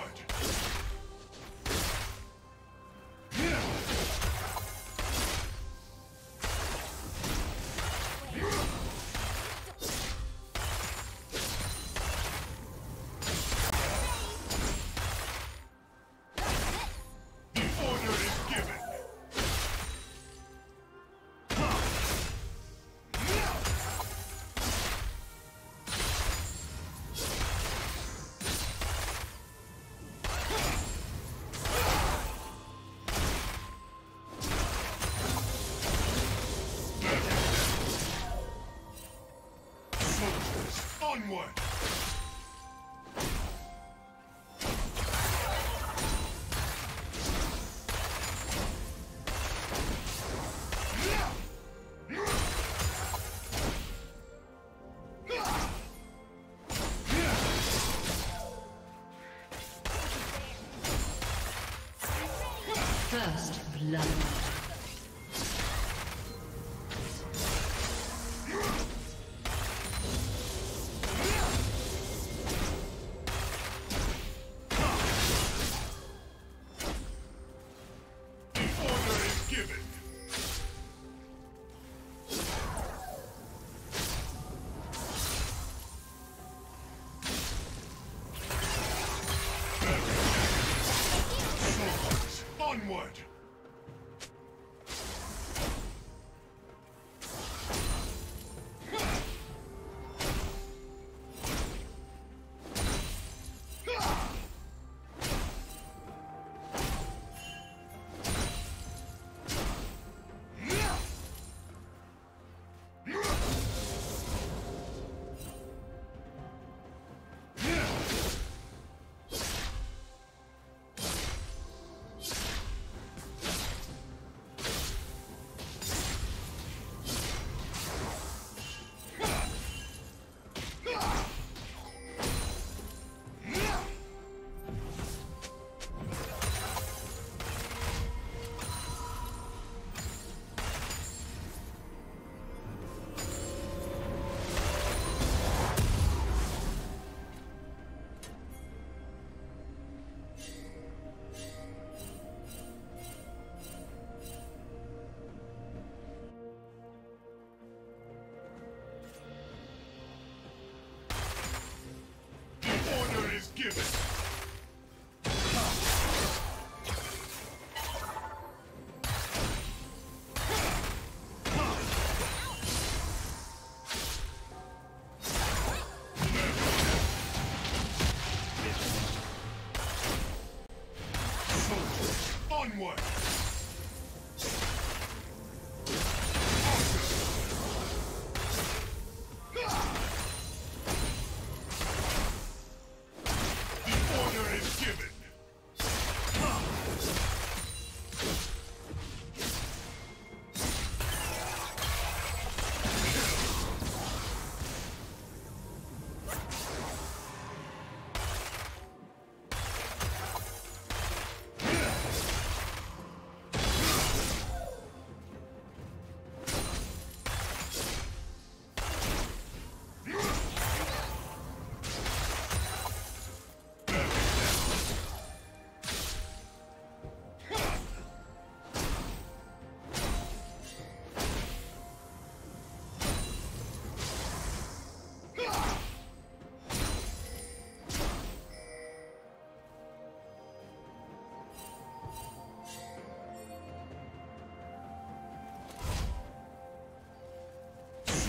Onward! First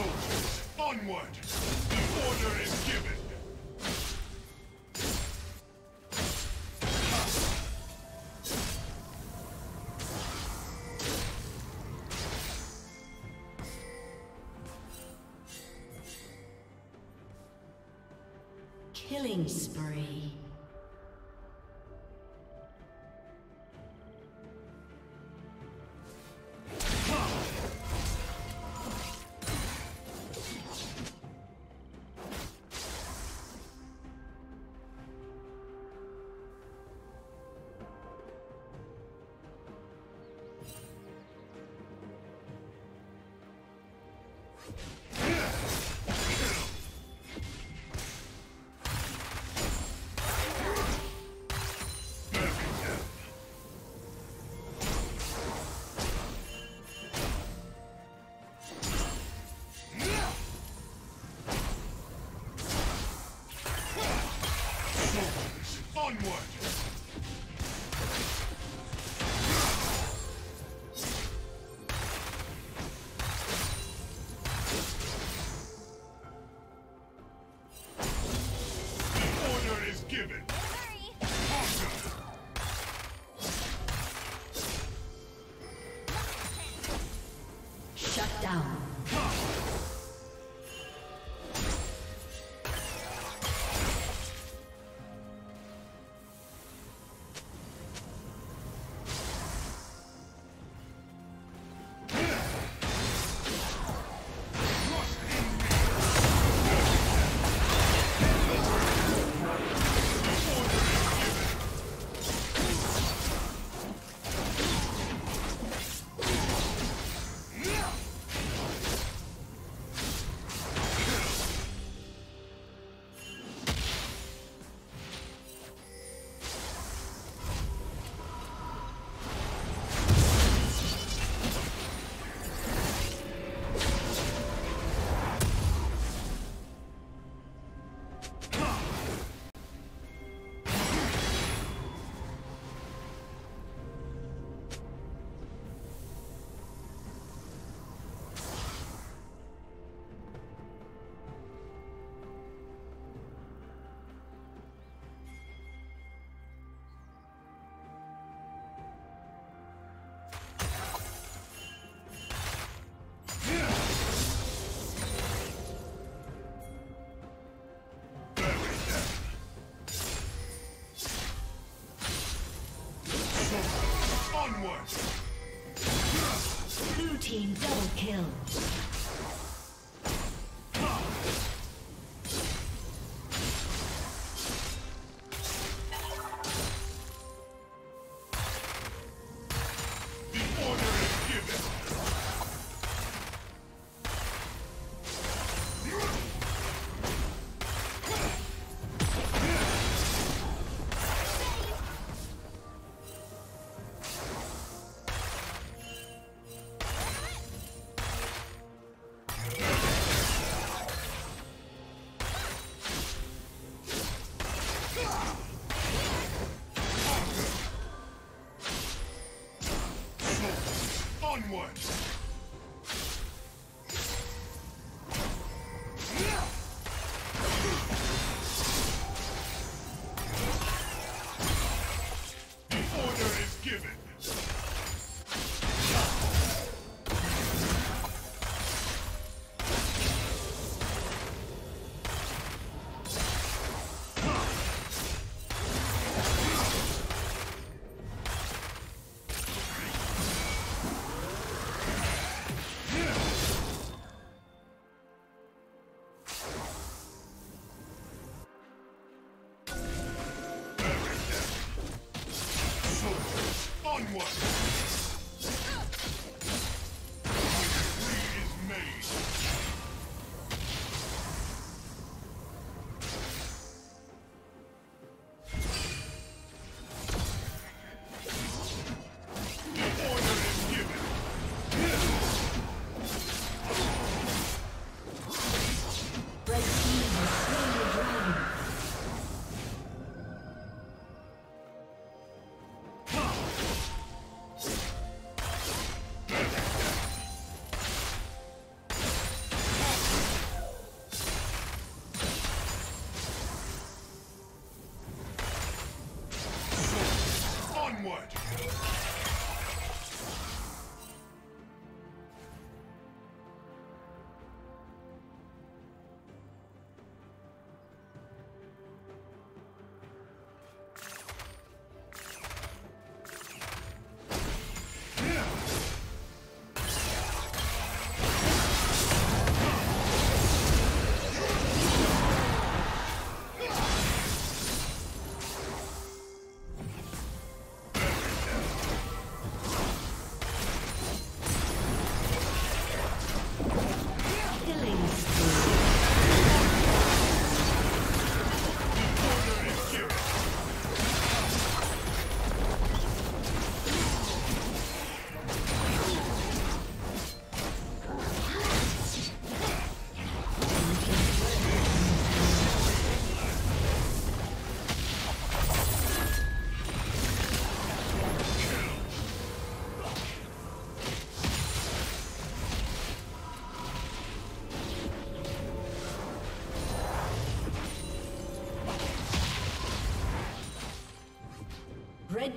Soldiers, onward! The order is given!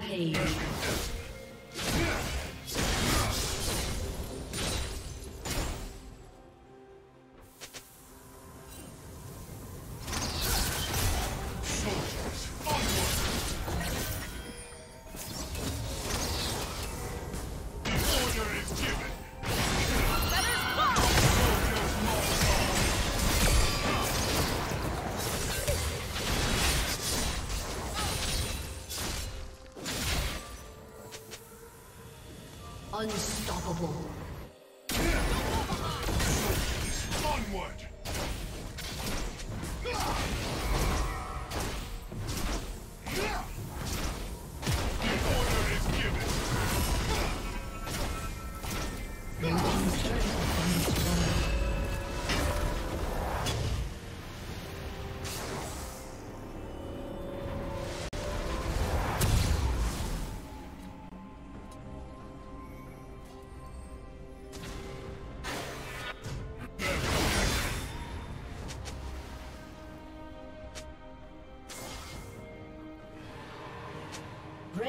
Rampage. Unstoppable.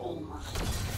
All mine.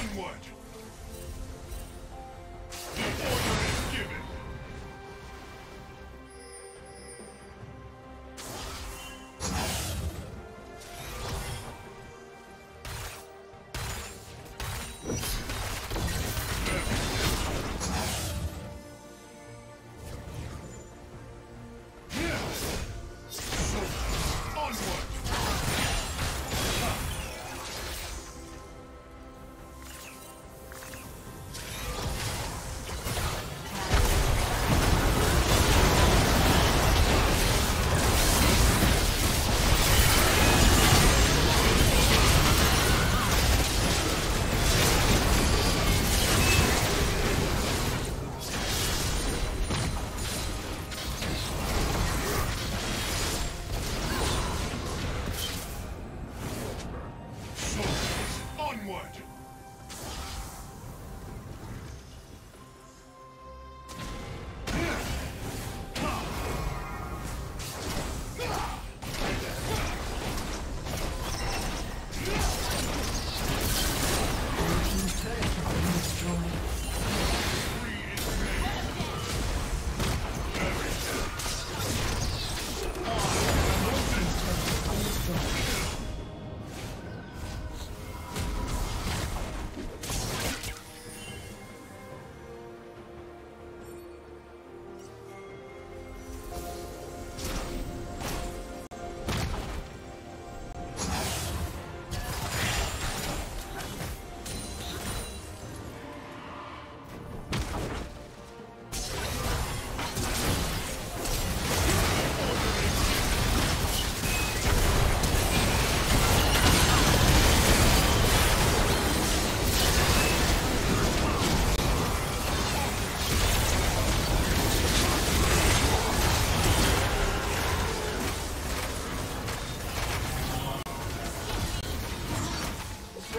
Onward!